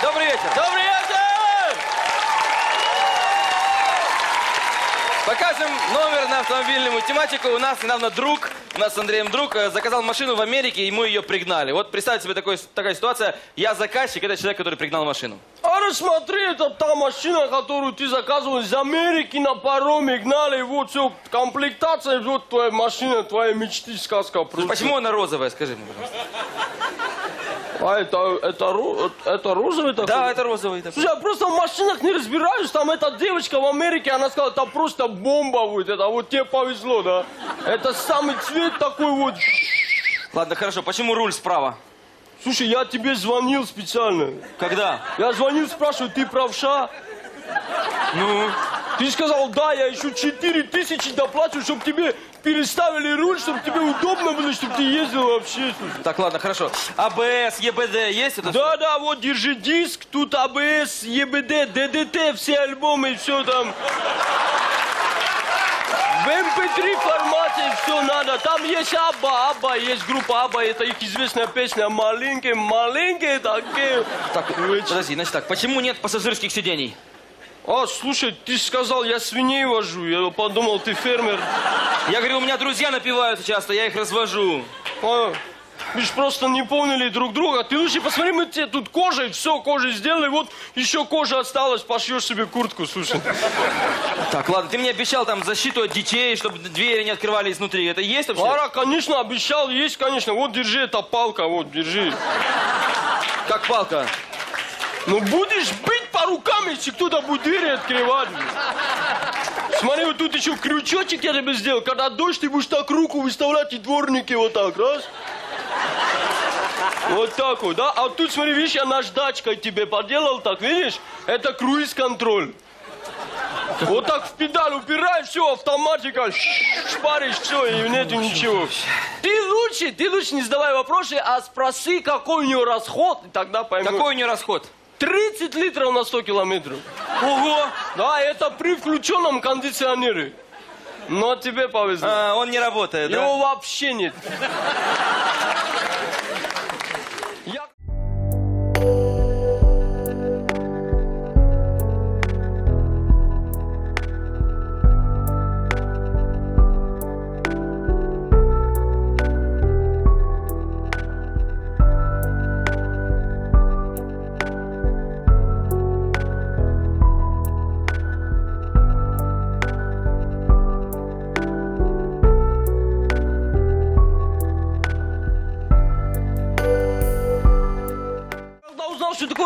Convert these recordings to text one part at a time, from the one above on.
Добрый вечер! Добрый вечер! Покажем номер на автомобильную тематику. У нас недавно друг, у нас с Андреем друг, э, заказал машину в Америке, и мы ее пригнали. Вот представьте себе такой, такая ситуация. Я заказчик, это человек, который пригнал машину. А рассмотри, это та машина, которую ты заказывал из Америки на пароме, гнали, вот все, комплектация, вот твоя машина, твоя мечты, сказка. Почему она розовая, скажи мне, пожалуйста. А это, это, это розовый такой? Да, это розовый. да. Слушай, я просто в машинах не разбираюсь, там эта девочка в Америке, она сказала, это просто бомба будет, это вот тебе повезло, да? Это самый цвет такой вот. Ладно, хорошо. Почему руль справа? Слушай, я тебе звонил специально. Когда? Я звонил, спрашиваю, ты правша? Ну, Ты сказал, да, я еще 4 тысячи доплачу, чтобы тебе переставили руль, чтобы тебе удобно было, чтобы ты ездил вообще. так, ладно, хорошо. АБС, ЕБД есть? Это Да, да, вот держи диск, тут АБС, ЕБД, ДДТ, все альбомы, все там. В MP3 формате все надо. Там есть Абба, Абба, есть группа Абба, это их известная песня. Маленькие, маленькие такие. Так, подожди, значит так, почему нет пассажирских сидений? А, слушай, ты сказал, я свиней вожу. Я подумал, ты фермер. Я говорю, у меня друзья напиваются часто, я их развожу. А, мы ж просто не поняли друг друга. Ты лучше посмотри, мы тебе тут кожей, все, кожей сделали, вот еще кожа осталась, пошьешь себе куртку, слушай. Так, ладно, ты мне обещал там защиту от детей, чтобы двери не открывали изнутри. Это есть вообще? Ара, конечно, обещал, есть, конечно. Вот, держи, это палка, вот, держи. Как палка. Ну, будешь бить по рукам, если кто-то будет двери открывать. Смотри, вот тут еще крючочек я тебе сделал. Когда дождь, ты будешь так руку выставлять и дворники вот так, раз. Вот так вот, да? А тут, смотри, видишь, я наждачкой тебе поделал так, видишь? Это круиз-контроль. Вот так в педаль упираешь, все, автоматика, шпаришь, все, и нету ничего. Ты лучше, ты лучше не задавай вопросы, а спроси, какой у него расход, и тогда пойму. Какой у нее расход? 30 литров на 100 километров. Ого! Да, это при включенном кондиционере. Но тебе повезло. А, он не работает, да? Его вообще нет.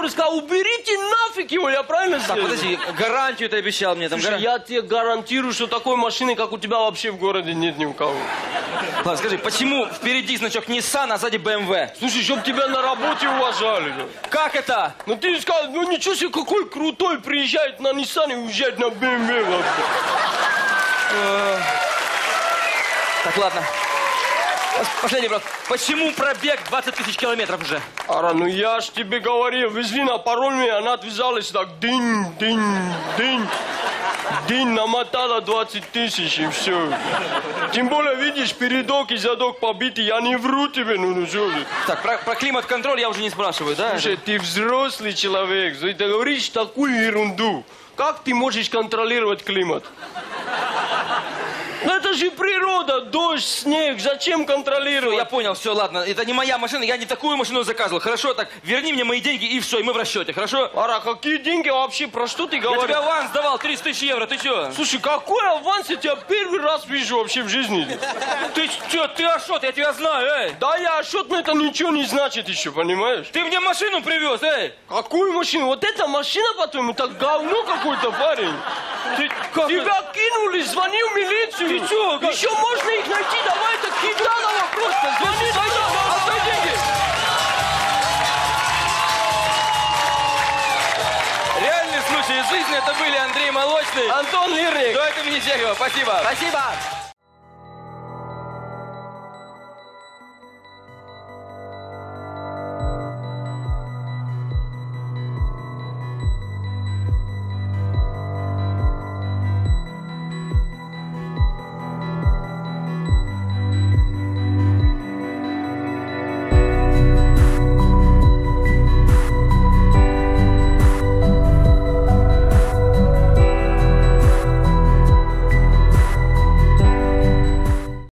Такое, сказал, уберите нафиг его, я правильно Так, сделал? подожди, гарантию ты обещал мне там. Слушай, гаран- я тебе гарантирую, что такой машины, как у тебя, вообще в городе нет ни у кого. Ладно, скажи, почему впереди значок Nissan, а сзади BMW? Слушай, чтоб тебя на работе уважали. да. Как это? Ну ты сказал, ну ничего себе, какой крутой приезжает на Nissan и уезжает на BMW вообще. Так, ладно. Пос- Последний вопрос. Почему пробег 20 тысяч километров уже? Ара, ну я ж тебе говорил, везли на пароме, она отвязалась так, дынь, дынь, дынь. Дынь намотала 20 тысяч и все. Тем более, видишь, передок и задок побиты, я не вру тебе, ну, ну что. Так, про, про климат-контроль я уже не спрашиваю, да? Слушай, ты взрослый человек, ты говоришь такую ерунду. Как ты можешь контролировать климат? Это же природа, дождь, снег, зачем контролировать? Я понял, все, ладно. Это не моя машина, я не такую машину заказывал. Хорошо, так, верни мне мои деньги и все, и мы в расчете, хорошо? Ара, какие деньги вообще, про что ты Я говоришь? тебе аванс давал 30 тысяч евро, ты что? Слушай, какой аванс я тебя первый раз вижу вообще в жизни? Ты что, ты Ашот, я тебя знаю, эй! Да я счет, но это ничего не значит еще, понимаешь? Ты мне машину привез, эй! Какую машину? Вот эта машина, по-твоему, это говно какой-то, парень. Ты как Тебя кинули, звони в милицию. Ты как- Еще можно их найти, давай это Киданова просто. Звони, давай, отдай деньги. Реальный случай из жизни, это были Андрей Молочный. Антон Лирник. До этого Миничерева, спасибо. Спасибо.